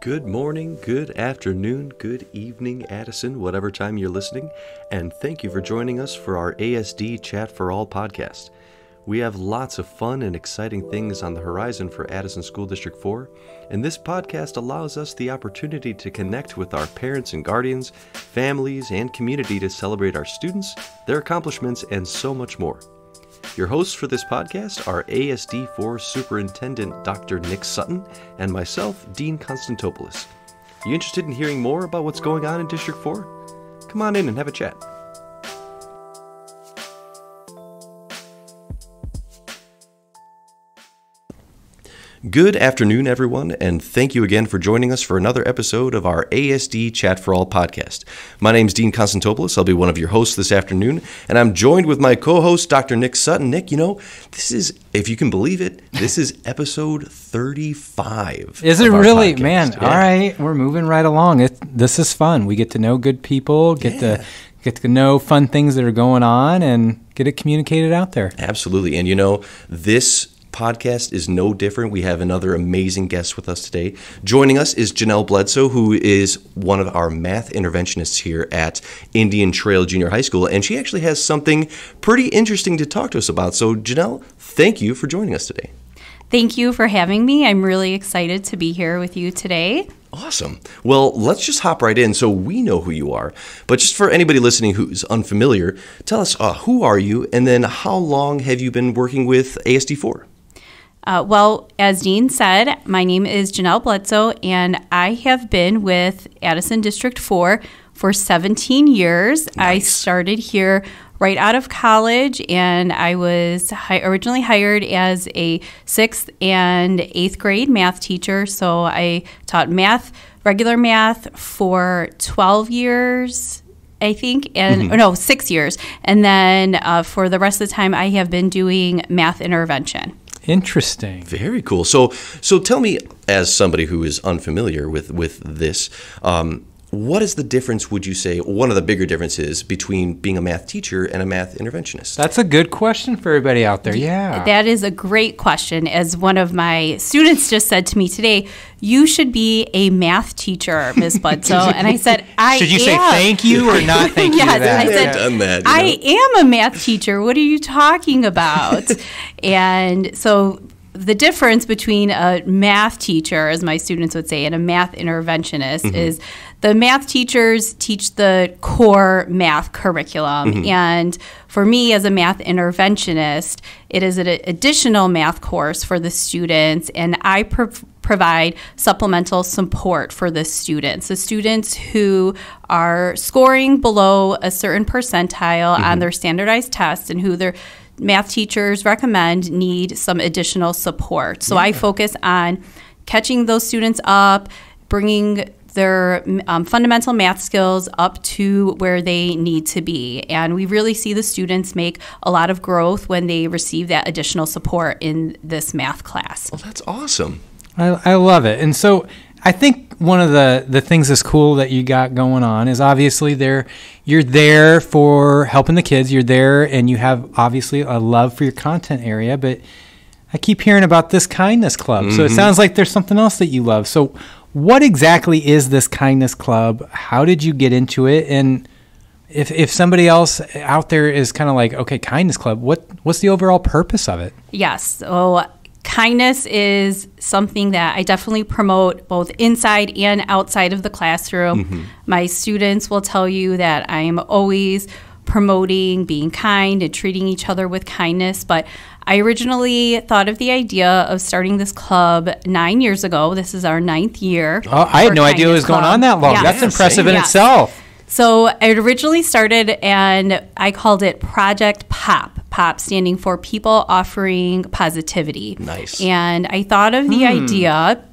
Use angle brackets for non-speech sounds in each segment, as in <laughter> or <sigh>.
Good morning, good afternoon, good evening, Addison, whatever time you're listening, and thank you for joining us for our ASD Chat for All podcast. We have lots of fun and exciting things on the horizon for Addison School District 4, and this podcast allows us the opportunity to connect with our parents and guardians, families, and community to celebrate our students, their accomplishments, and so much more. Your hosts for this podcast are ASD4 Superintendent Dr. Nick Sutton and myself, Dean Constantopoulos. You interested in hearing more about what's going on in District 4? Come on in and have a chat. Good afternoon, everyone, and thank you again for joining us for another episode of our ASD Chat for All podcast. My name is Dean Constantopoulos. I'll be one of your hosts this afternoon, and I'm joined with my co host, Dr. Nick Sutton. Nick, you know, this is, if you can believe it, this is <laughs> episode 35. Is it really? podcast. Man, Yeah. all right, we're moving right along. It, this is fun. We get to know good people, get Yeah. to get to know fun things that are going on, and get it communicated out there. Absolutely. And you know, this podcast is no different. We have another amazing guest with us today. Joining us is Janelle Bledsoe, who is one of our math interventionists here at Indian Trail Junior High School. And she actually has something pretty interesting to talk to us about. So, Janelle, thank you for joining us today. Thank you for having me. I'm really excited to be here with you today. Awesome. Well, let's just hop right in so we know who you are. But just for anybody listening who's unfamiliar, tell us uh, who are you and then how long have you been working with ASD4? Uh, well, as Dean said, my name is Janelle Bledsoe, and I have been with Addison District 4 for 17 years. I started here right out of college, and I was hi- originally hired as a sixth and eighth grade math teacher. So I taught math, regular math, for 12 years. I think, and or no, six years. And then uh, for the rest of the time, I have been doing math intervention. Interesting. Very cool. So, so tell me, as somebody who is unfamiliar with with this, um, what is the difference? Would you say one of the bigger differences between being a math teacher and a math interventionist? That's a good question for everybody out there. Yeah. That is a great question. As one of my students just said to me today, you should be a math teacher, Ms. <laughs> Bledsoe. and I said, I Should you say am. thank you or not <laughs> thank you? to Yes, that? I Been there, said, done that, you I am a math teacher. What are you talking about? <laughs> and so the difference between a math teacher, as my students would say, and a math interventionist Mm-hmm. is the math teachers teach the core math curriculum. Mm-hmm. And for me, as a math interventionist, it is an additional math course for the students, and I pro- provide supplemental support for the students. The students who are scoring below a certain percentile on their standardized tests and who their math teachers recommend need some additional support. So I focus on catching those students up, bringing their um, fundamental math skills up to where they need to be. And we really see the students make a lot of growth when they receive that additional support in this math class. well, that's awesome. I, I love it. And so I think one of the, the things that's cool that you got going on is obviously there you're there for helping the kids. You're there and you have obviously a love for your content area, but I keep hearing about this kindness club. So it sounds like there's something else that you love. So what exactly is this kindness club? How did you get into it? And if, if somebody else out there is kind of like, okay, kindness club, what what's the overall purpose of it? Yes. So kindness is something that I definitely promote both inside and outside of the classroom. Mm-hmm. My students will tell you that I am always promoting being kind and treating each other with kindness. But I originally thought of the idea of starting this club nine years ago. This is our ninth year. Oh, I had no idea it was going on that long. Yes. That's impressive in Yes. itself. So it originally started and I called it Project POP. POP standing for People Offering Positivity. Nice. And I thought of the hmm. idea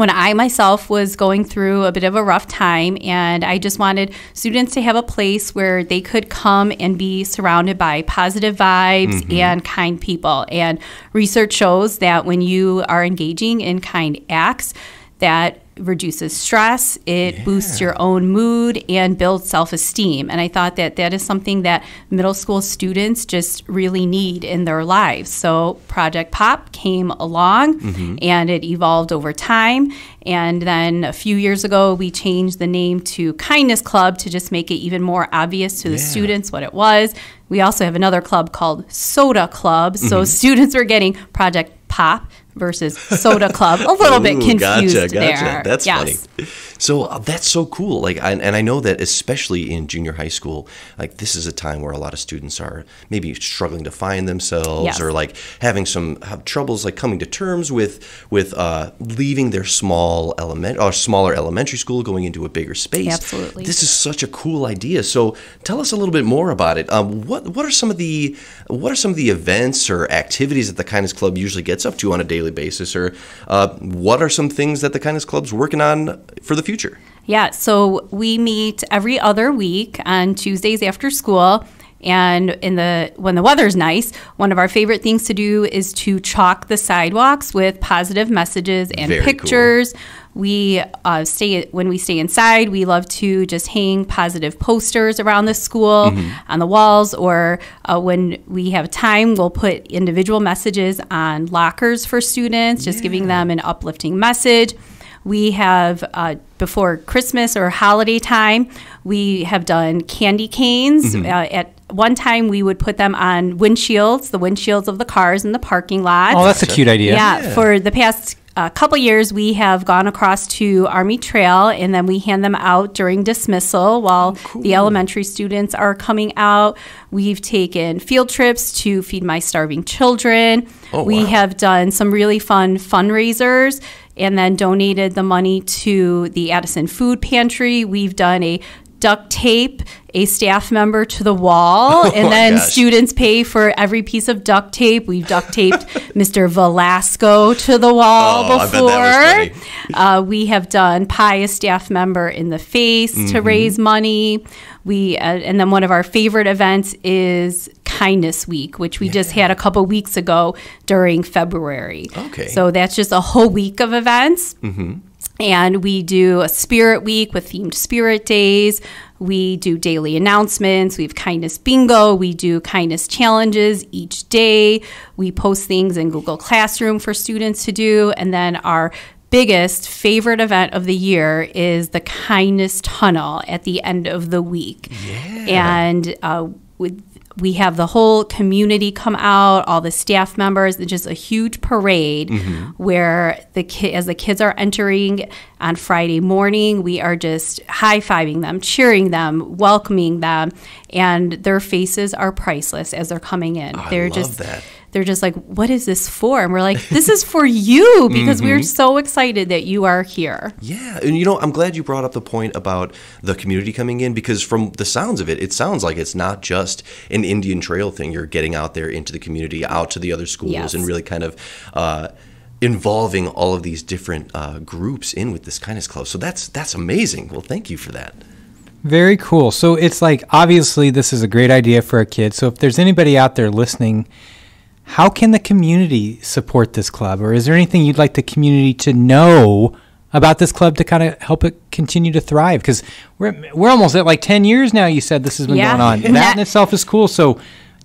when I myself was going through a bit of a rough time, and I just wanted students to have a place where they could come and be surrounded by positive vibes mm-hmm. and kind people. And research shows that when you are engaging in kind acts, that reduces stress, it boosts your own mood, and builds self esteem. And I thought that that is something that middle school students just really need in their lives. So Project Pop came along mm-hmm. and it evolved over time. And then a few years ago, we changed the name to Kindness Club to just make it even more obvious to the Yeah. students what it was. We also have another club called Soda Club. So mm-hmm. <laughs> students are getting Project Pop versus Soda Club. A little bit confused gotcha, gotcha. there. That's Yes. funny. So uh, that's so cool. Like, I, and I know that especially in junior high school, like this is a time where a lot of students are maybe struggling to find themselves, Yes. or like having some have troubles like coming to terms with with uh, leaving their small element or smaller elementary school, going into a bigger space. Absolutely. This is such a cool idea. So tell us a little bit more about it. Um, what what are some of the what are some of the events or activities that the Kindness Club usually gets up to on a daily basis, or uh, what are some things that the Kindness Club's working on for the future? Yeah, so we meet every other week on Tuesdays after school. And in the when the weather's nice, one of our favorite things to do is to chalk the sidewalks with positive messages and Very cool. pictures. We uh, stay when we stay inside. We love to just hang positive posters around the school Mm-hmm. on the walls, or uh, when we have time, we'll put individual messages on lockers for students, just giving them an uplifting message. We have uh, before Christmas or holiday time, we have done candy canes. Mm-hmm. Uh, at one time, we would put them on windshields, the windshields of the cars in the parking lot. Oh, that's a cute idea. Yeah, for the past uh, couple years, we have gone across to Army Trail and then we hand them out during dismissal while Oh, the elementary students are coming out. We've taken field trips to Feed My Starving Children. Oh, we wow. have done some really fun fundraisers and then donated the money to the Addison Food Pantry. We've done a duct tape a staff member to the wall <laughs> and Oh my then gosh. students pay for every piece of duct tape. We've duct taped <laughs> mr velasco to the wall Oh, I bet that was before. uh, we have done pie a staff member in the face Mm-hmm. to raise money. We uh, and then one of our favorite events is kindness week which we just had a couple weeks ago during february. Okay. so that's just a whole week of events and we do a spirit week with themed spirit days. We do daily announcements. We have kindness bingo. We do kindness challenges each day. We post things in Google Classroom for students to do. And then our biggest favorite event of the year is the kindness tunnel at the end of the week. Yeah. And uh, with we have the whole community come out, all the staff members, it's just a huge parade mm-hmm. where the ki- as the kids are entering on Friday morning, we are just high-fiving them, cheering them, welcoming them, and their faces are priceless as they're coming in. I they're love just that. They're just like, "What is this for?" And we're like, "This is for you <laughs> because we're so excited that you are here." Yeah, and you know, I'm glad you brought up the point about the community coming in because from the sounds of it, it sounds like it's not just an Indian Trail thing. You're getting out there into the community, out to the other schools, Yes. and really kind of uh, involving all of these different uh, groups in with this kindness club. So that's that's amazing. Well, thank you for that. Very cool. So it's like obviously this is a great idea for a kid. So if there's anybody out there listening, how can the community support this club, or is there anything you'd like the community to know about this club to kind of help it continue to thrive? Because we're we're almost at like ten years now. You said this has been Yeah. going on. That <laughs> that- in itself is cool. So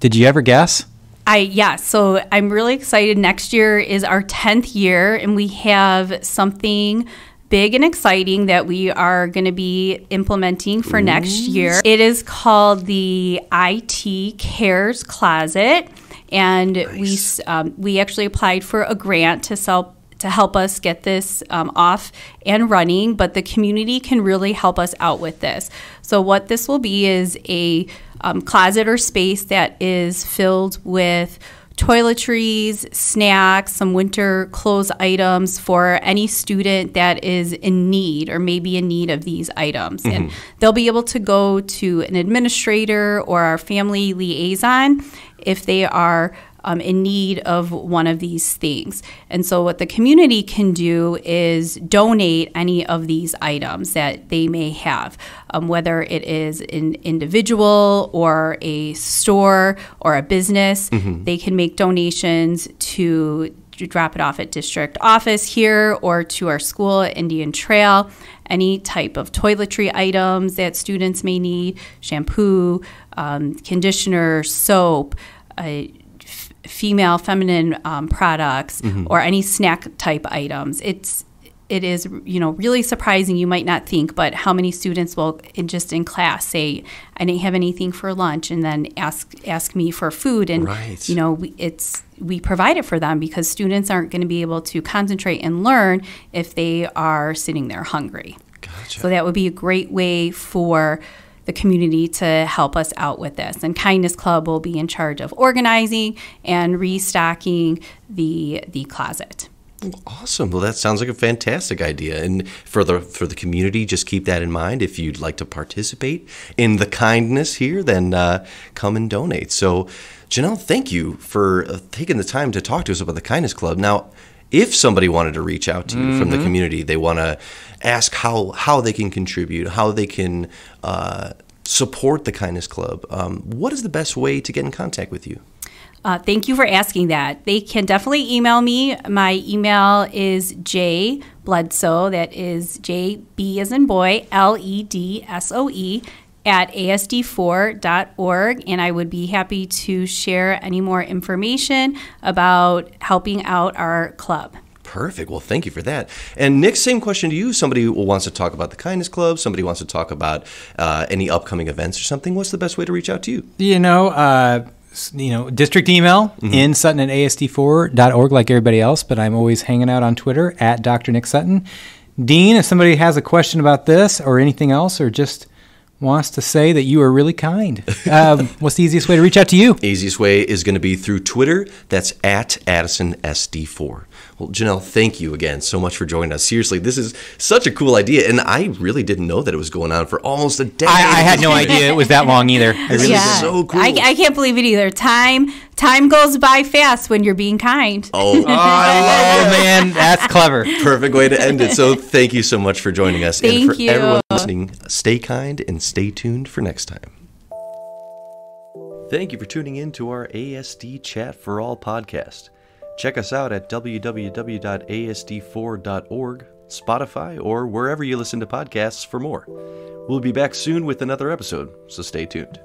did you ever guess? I yeah, so I'm really excited. Next year is our 10th year and we have something big and exciting that we are going to be implementing for next year. It is called the IT Cares Closet and we um, we actually applied for a grant to sell to help us get this um, off and running, but the community can really help us out with this. So, what this will be is a um, closet or space that is filled with toiletries, snacks, some winter clothes items for any student that is in need or maybe in need of these items. And mm-hmm. they'll be able to go to an administrator or our family liaison if they are um, in need of one of these things. And so, what the community can do is donate any of these items that they may have, um, whether it is an individual or a store or a business. They can make donations to drop it off at district office here or to our school at Indian Trail. Any type of toiletry items that students may need, shampoo, um, conditioner, soap, uh, female feminine um, products, or any snack type items. It's it is you know really surprising you might not think but how many students will in just in class say i didn't have anything for lunch and then ask ask me for food and Right. you know we, it's we provide it for them because students aren't going to be able to concentrate and learn if they are sitting there hungry Gotcha. so that would be a great way for the community to help us out with this. And Kindness Club will be in charge of organizing and restocking the the closet. Awesome. Well, that sounds like a fantastic idea. And for the for the community, just keep that in mind. If you'd like to participate in the kindness here, then uh, come and donate. So, Janelle, thank you for uh, taking the time to talk to us about the Kindness Club. Now, if somebody wanted to reach out to you from the community, they want to ask how how they can contribute, how they can uh, support the Kindness Club. Um, what is the best way to get in contact with you? Uh, thank you for asking that. They can definitely email me. My email is J Bledsoe. That is J B as in boy L E D S O E at asd4.org and I would be happy to share any more information about helping out our club. Perfect. Well, thank you for that. And Nick, same question to you. Somebody wants to talk about the Kindness Club. Somebody wants to talk about uh, any upcoming events or something. What's the best way to reach out to you? You know, uh, you know, district email in Sutton at asd4.org like everybody else, but I'm always hanging out on Twitter at Dr. Nick Sutton. Dean, if somebody has a question about this or anything else, or just wants to say that you are really kind, um, <laughs> what's the easiest way to reach out to you? Easiest way is going to be through Twitter. That's at AddisonSD4. Well, Janelle, thank you again so much for joining us. Seriously, this is such a cool idea, and I really didn't know that it was going on for almost a decade. I, I had no idea it was that long either. I really is so cool. I, I can't believe it either. Time time goes by fast when you're being kind. Oh, <laughs> Oh, man, that's clever. perfect way to end it. So thank you so much for joining us. and Thank for you. everyone listening, stay kind and stay tuned for next time. Thank you for tuning in to our ASD Chat for All podcast. Check us out at www.asd4.org, Spotify, or wherever you listen to podcasts for more. We'll be back soon with another episode, so stay tuned.